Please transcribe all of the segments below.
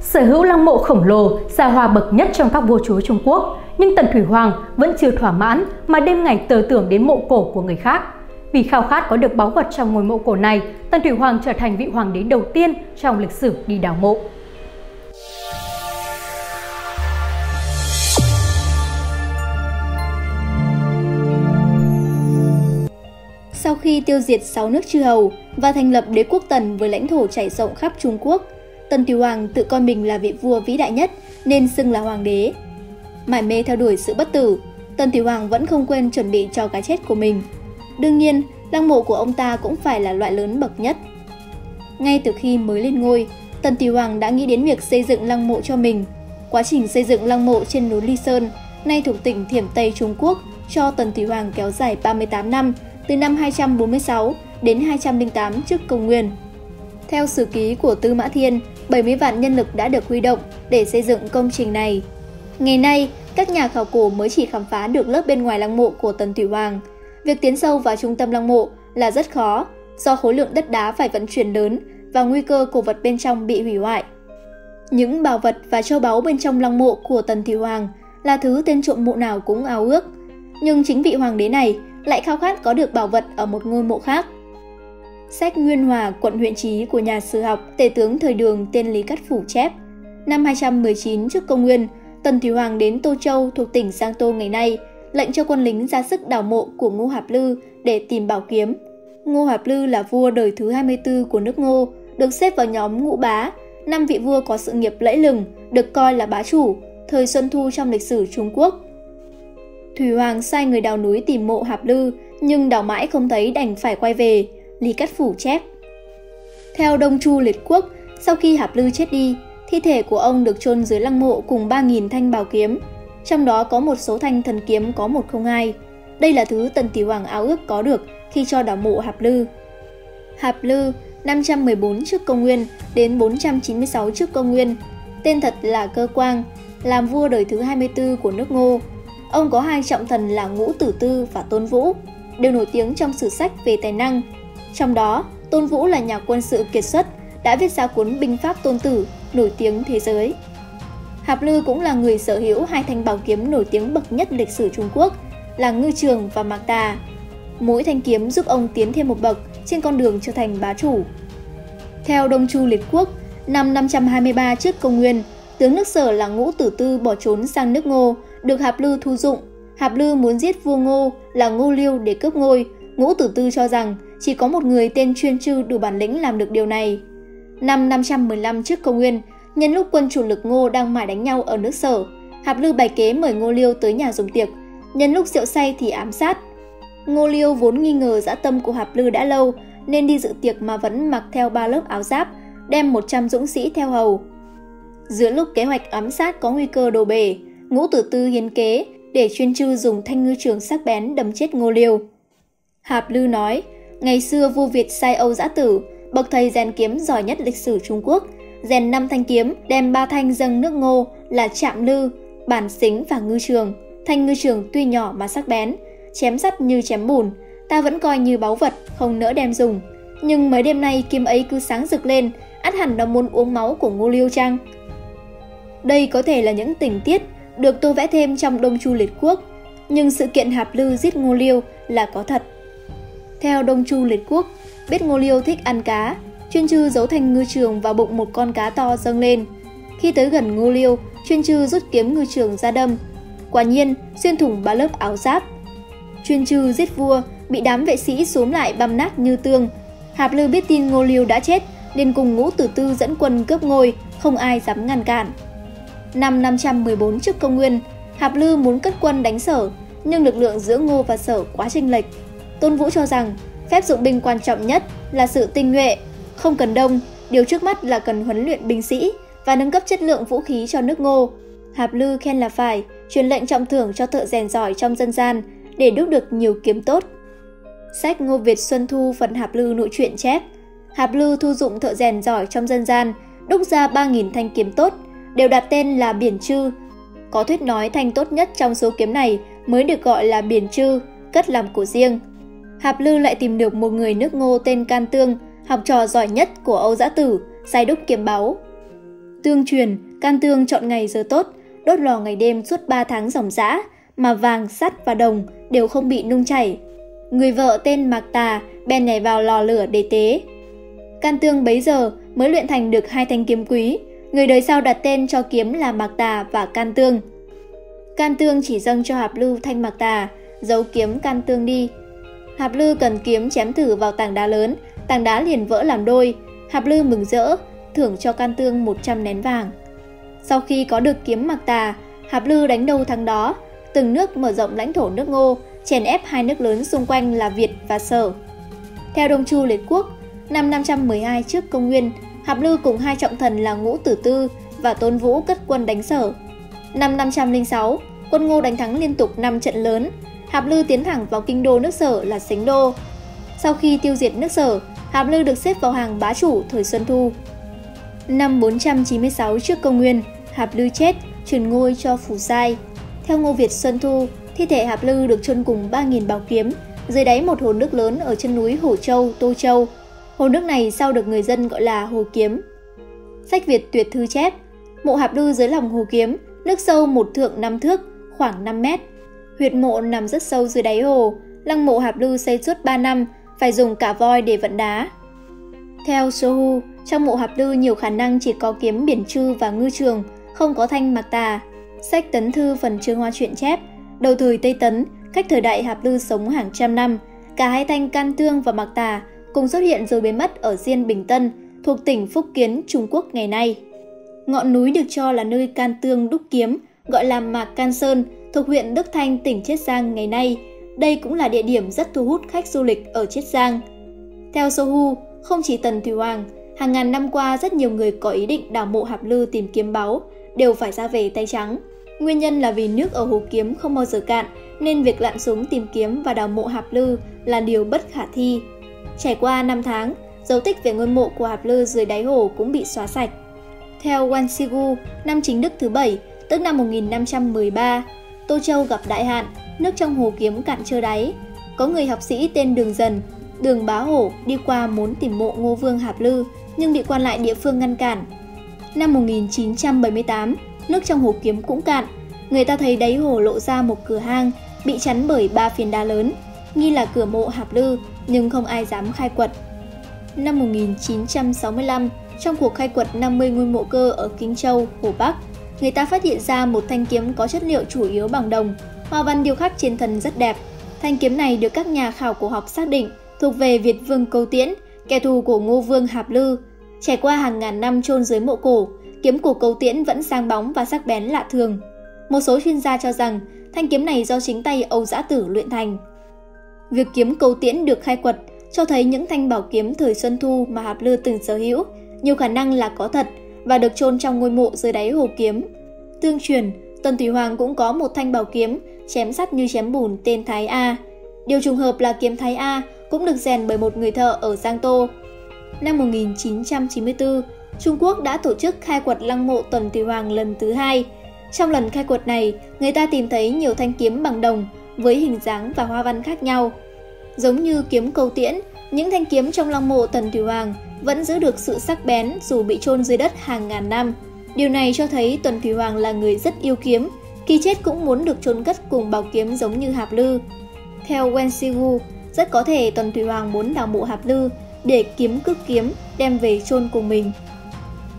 Sở hữu lăng mộ khổng lồ, xa hoa bậc nhất trong các vua chúa Trung Quốc, nhưng Tần Thủy Hoàng vẫn chưa thỏa mãn mà đêm ngày tờ tưởng đến mộ cổ của người khác. Vì khao khát có được báu vật trong ngôi mộ cổ này, Tần Thủy Hoàng trở thành vị hoàng đế đầu tiên trong lịch sử đi đào mộ. Sau khi tiêu diệt 6 nước chư hầu và thành lập đế quốc Tần với lãnh thổ trải rộng khắp Trung Quốc, Tần Thủy Hoàng tự coi mình là vị vua vĩ đại nhất nên xưng là hoàng đế. Mải mê theo đuổi sự bất tử, Tần Thủy Hoàng vẫn không quên chuẩn bị cho cái chết của mình. Đương nhiên, lăng mộ của ông ta cũng phải là loại lớn bậc nhất. Ngay từ khi mới lên ngôi, Tần Thủy Hoàng đã nghĩ đến việc xây dựng lăng mộ cho mình. Quá trình xây dựng lăng mộ trên núi Ly Sơn, nay thuộc tỉnh Thiểm Tây Trung Quốc, cho Tần Thủy Hoàng kéo dài 38 năm, từ năm 246 đến 208 trước công nguyên. Theo sử ký của Tư Mã Thiên, 70 vạn nhân lực đã được huy động để xây dựng công trình này. Ngày nay, các nhà khảo cổ mới chỉ khám phá được lớp bên ngoài lăng mộ của Tần Thủy Hoàng. Việc tiến sâu vào trung tâm lăng mộ là rất khó do khối lượng đất đá phải vận chuyển lớn và nguy cơ cổ vật bên trong bị hủy hoại. Những bảo vật và châu báu bên trong lăng mộ của Tần Thủy Hoàng là thứ tên trộm mộ nào cũng ao ước. Nhưng chính vị hoàng đế này lại khao khát có được bảo vật ở một ngôi mộ khác. Sách Nguyên Hòa, quận huyện trí của nhà sử học tể tướng thời đường tên Lý Cát Phủ chép. Năm 219 trước công nguyên, Tần Thủy Hoàng đến Tô Châu thuộc tỉnh Giang Tô ngày nay, lệnh cho quân lính ra sức đào mộ của Ngô Hạp Lư để tìm bảo kiếm. Ngô Hạp Lư là vua đời thứ 24 của nước Ngô, được xếp vào nhóm ngũ bá, năm vị vua có sự nghiệp lẫy lừng, được coi là bá chủ, thời Xuân Thu trong lịch sử Trung Quốc. Thủy Hoàng sai người đào núi tìm mộ Hạp Lư, nhưng đào mãi không thấy đành phải quay về, Lý Cát Phủ chép. Theo Đông Chu Liệt Quốc, sau khi Hạp Lư chết đi, thi thể của ông được chôn dưới lăng mộ cùng 3.000 thanh bảo kiếm, trong đó có một số thanh thần kiếm có 102. Đây là thứ Tần Tỷ Hoàng áo ước có được khi cho đào mộ Hạp Lư. Hạp Lư 514 trước công nguyên đến 496 trước công nguyên, tên thật là Cơ Quang, làm vua đời thứ 24 của nước Ngô. Ông có hai trọng thần là Ngũ Tử Tư và Tôn Vũ, đều nổi tiếng trong sử sách về tài năng. Trong đó, Tôn Vũ là nhà quân sự kiệt xuất, đã viết ra cuốn Binh Pháp Tôn Tử, nổi tiếng thế giới. Hạp Lư cũng là người sở hữu hai thanh bảo kiếm nổi tiếng bậc nhất lịch sử Trung Quốc là Ngư Trường và Mạc Tà. Mỗi thanh kiếm giúp ông tiến thêm một bậc trên con đường trở thành bá chủ. Theo Đông Chu Liệt Quốc, năm 523 trước công nguyên, tướng nước sở là Ngũ Tử Tư bỏ trốn sang nước Ngô, được Hạp Lư thu dụng. Hạp Lư muốn giết vua Ngô là Ngô Liêu để cướp ngôi. Ngũ Tử Tư cho rằng chỉ có một người tên chuyên trư đủ bản lĩnh làm được điều này. Năm 515 trước công nguyên, nhân lúc quân chủ lực Ngô đang mải đánh nhau ở nước Sở, Hạp Lư bày kế mời Ngô Liêu tới nhà dùng tiệc, nhân lúc rượu say thì ám sát. Ngô Liêu vốn nghi ngờ dã tâm của Hạp Lư đã lâu nên đi dự tiệc mà vẫn mặc theo ba lớp áo giáp, đem 100 dũng sĩ theo hầu. Giữa lúc kế hoạch ám sát có nguy cơ đổ bể, Ngũ Tử Tư hiến kế để chuyên chư dùng thanh ngư trường sắc bén đâm chết Ngô Liêu. Hạp Lư nói, ngày xưa vua Việt sai Âu Giã Tử, bậc thầy rèn kiếm giỏi nhất lịch sử Trung Quốc, rèn năm thanh kiếm, đem ba thanh dâng nước ngô là chạm lư, bản xính và ngư trường. Thanh ngư trường tuy nhỏ mà sắc bén, chém sắt như chém bùn, ta vẫn coi như báu vật, không nỡ đem dùng. Nhưng mấy đêm nay kiếm ấy cứ sáng rực lên, át hẳn nó muốn uống máu của ngô liêu chăng? Đây có thể là những tình tiết được tô vẽ thêm trong Đông Chu Liệt Quốc, nhưng sự kiện Hạp Lư giết Ngô Liêu là có thật. Theo Đông Chu Liệt Quốc, biết Ngô Liêu thích ăn cá, chuyên chư giấu thành ngư trường vào bụng một con cá to dâng lên. Khi tới gần Ngô Liêu, chuyên chư rút kiếm ngư trường ra đâm. Quả nhiên, xuyên thủng ba lớp áo giáp. Chuyên chư giết vua, bị đám vệ sĩ xuống lại băm nát như tương. Hạp Lư biết tin Ngô Liêu đã chết, nên cùng ngũ tử tư dẫn quân cướp ngôi, không ai dám ngăn cản. Năm 514 trước công nguyên, Hạp Lư muốn cất quân đánh sở, nhưng lực lượng giữa Ngô và Sở quá chênh lệch. Tôn Vũ cho rằng phép dụng binh quan trọng nhất là sự tinh nhuệ, không cần đông, điều trước mắt là cần huấn luyện binh sĩ và nâng cấp chất lượng vũ khí cho nước Ngô. Hạp Lư khen là phải, truyền lệnh trọng thưởng cho thợ rèn giỏi trong dân gian để đúc được nhiều kiếm tốt. Sách Ngô Việt Xuân Thu phần Hạp Lư nội truyện chép, Hạp Lư thu dụng thợ rèn giỏi trong dân gian, đúc ra 3.000 thanh kiếm tốt, đều đặt tên là Biển Trư. Có thuyết nói thanh tốt nhất trong số kiếm này mới được gọi là Biển Trư, cất làm của riêng. Hạp Lư lại tìm được một người nước ngô tên Can Tương, học trò giỏi nhất của Âu Giã Tử, sai đúc kiếm báu. Tương truyền, can tương chọn ngày giờ tốt, đốt lò ngày đêm suốt 3 tháng dòng dã, mà vàng, sắt và đồng đều không bị nung chảy. Người vợ tên Mạc Tà bèn nhảy vào lò lửa để tế. Can tương bấy giờ mới luyện thành được hai thanh kiếm quý, người đời sau đặt tên cho kiếm là Mạc Tà và Can Tương. Can Tương chỉ dâng cho Hạp Lưu thanh Mạc Tà, giấu kiếm Can Tương đi. Hạp Lư cần kiếm chém thử vào tảng đá lớn, tảng đá liền vỡ làm đôi. Hạp Lư mừng rỡ, thưởng cho Can Tương 100 nén vàng. Sau khi có được kiếm Mạc Tà, Hạp Lư đánh đâu thắng đó, từng nước mở rộng lãnh thổ nước Ngô, chèn ép hai nước lớn xung quanh là Việt và Sở. Theo Đông Chu Liệt Quốc, năm 512 trước công nguyên, Hạp Lư cùng hai trọng thần là Ngũ Tử Tư và Tôn Vũ cất quân đánh Sở. Năm 506, quân Ngô đánh thắng liên tục 5 trận lớn, Hạp Lư tiến thẳng vào kinh đô nước Sở là Sánh Đô. Sau khi tiêu diệt nước Sở, Hạp Lư được xếp vào hàng bá chủ thời Xuân Thu. Năm 496 trước công nguyên, Hạp Lư chết, truyền ngôi cho Phủ Sai. Theo Ngô Việt Xuân Thu, thi thể Hạp Lư được chôn cùng 3.000 bảo kiếm dưới đáy một hồ nước lớn ở chân núi Hổ Châu, Tô Châu. Hồ nước này sau được người dân gọi là Hồ Kiếm. Sách Việt tuyệt thư chép, mộ Hạp Lư dưới lòng Hồ Kiếm, nước sâu một thượng năm thước, khoảng 5 mét. Huyệt mộ nằm rất sâu dưới đáy hồ, lăng mộ Hạp Lư xây suốt 3 năm, phải dùng cả voi để vận đá. Theo Sohu, trong mộ Hạp Lư nhiều khả năng chỉ có kiếm biển trư và ngư trường, không có thanh mạc tà. Sách Tấn Thư phần Trương Hoa truyện chép, đầu thời Tây Tấn, cách thời đại Hạp Lư sống hàng trăm năm, cả hai thanh can tương và mạc tà cùng xuất hiện rồi biến mất ở Diên Bình Tân, thuộc tỉnh Phúc Kiến, Trung Quốc ngày nay. Ngọn núi được cho là nơi can tương đúc kiếm, gọi là Mạc Can Sơn, thuộc huyện Đức Thanh, tỉnh Chiết Giang ngày nay. Đây cũng là địa điểm rất thu hút khách du lịch ở Chiết Giang. Theo Sohu, không chỉ Tần Thủy Hoàng, hàng ngàn năm qua rất nhiều người có ý định đào mộ Hạp Lư tìm kiếm báu, đều phải ra về tay trắng. Nguyên nhân là vì nước ở Hồ Kiếm không bao giờ cạn, nên việc lặn xuống tìm kiếm và đào mộ Hạp Lư là điều bất khả thi. Trải qua 5 tháng, dấu tích về ngôi mộ của Hạp Lư dưới đáy hồ cũng bị xóa sạch. Theo Wansigu, năm chính đức thứ bảy, tức năm 1513, Tô Châu gặp đại hạn, nước trong hồ kiếm cạn trơ đáy. Có người học sĩ tên Đường Dần, Đường Bá Hổ đi qua muốn tìm mộ Ngô Vương Hạp Lư, nhưng bị quan lại địa phương ngăn cản. Năm 1978, nước trong hồ kiếm cũng cạn. Người ta thấy đáy hồ lộ ra một cửa hang, bị chắn bởi ba phiến đá lớn, nghi là cửa mộ Hạp Lư, nhưng không ai dám khai quật. Năm 1965, trong cuộc khai quật 50 ngôi mộ cơ ở Kinh Châu, Hồ Bắc, người ta phát hiện ra một thanh kiếm có chất liệu chủ yếu bằng đồng, hoa văn điêu khắc trên thân rất đẹp. Thanh kiếm này được các nhà khảo cổ học xác định thuộc về Việt Vương Câu Tiễn, kẻ thù của Ngô Vương Hạp Lư. Trải qua hàng ngàn năm chôn dưới mộ cổ, kiếm của Câu Tiễn vẫn sáng bóng và sắc bén lạ thường. Một số chuyên gia cho rằng thanh kiếm này do chính tay Âu Giã Tử luyện thành. Việc kiếm Câu Tiễn được khai quật cho thấy những thanh bảo kiếm thời Xuân Thu mà Hạp Lư từng sở hữu nhiều khả năng là có thật và được chôn trong ngôi mộ dưới đáy hồ kiếm. Tương truyền, Tần Thủy Hoàng cũng có một thanh bảo kiếm chém sắt như chém bùn tên Thái A. Điều trùng hợp là kiếm Thái A cũng được rèn bởi một người thợ ở Giang Tô. Năm 1994, Trung Quốc đã tổ chức khai quật lăng mộ Tần Thủy Hoàng lần thứ hai. Trong lần khai quật này, người ta tìm thấy nhiều thanh kiếm bằng đồng với hình dáng và hoa văn khác nhau. Giống như kiếm Cầu tiễn, những thanh kiếm trong lăng mộ Tần Thủy Hoàng vẫn giữ được sự sắc bén dù bị chôn dưới đất hàng ngàn năm. Điều này cho thấy Tuần Thủy Hoàng là người rất yêu kiếm, khi chết cũng muốn được chôn cất cùng bảo kiếm giống như Hạp Lư. Theo Wen Sigu, rất có thể Tuần Thủy Hoàng muốn đào mộ Hạp Lư để kiếm cước kiếm đem về chôn cùng mình.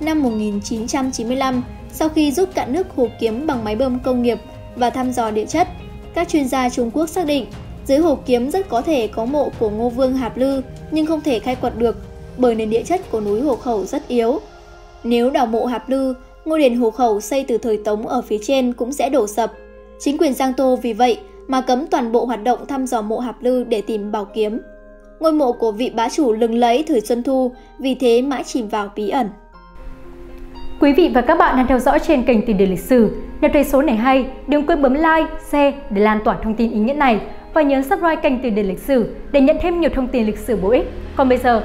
Năm 1995, sau khi giúp cạn nước hồ kiếm bằng máy bơm công nghiệp và thăm dò địa chất, các chuyên gia Trung Quốc xác định dưới hồ kiếm rất có thể có mộ của Ngô Vương Hạp Lư nhưng không thể khai quật được bởi nền địa chất của núi Hồ Khẩu rất yếu. Nếu đào mộ Hạp Lư, ngôi đền Hồ Khẩu xây từ thời Tống ở phía trên cũng sẽ đổ sập. Chính quyền Giang Tô vì vậy mà cấm toàn bộ hoạt động thăm dò mộ Hạp Lư để tìm bảo kiếm. Ngôi mộ của vị bá chủ lừng lẫy thời Xuân Thu vì thế mãi chìm vào bí ẩn. Quý vị và các bạn đang theo dõi trên kênh Tiền đề lịch sử. Nếu thấy số này hay, đừng quên bấm like, share để lan tỏa thông tin ý nghĩa này và nhấn subscribe kênh Tiền đề lịch sử để nhận thêm nhiều thông tin lịch sử bổ ích. Còn bây giờ,